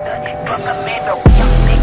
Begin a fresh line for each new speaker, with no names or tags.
From the middle,